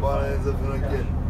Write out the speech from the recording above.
buddy ends up in a gel.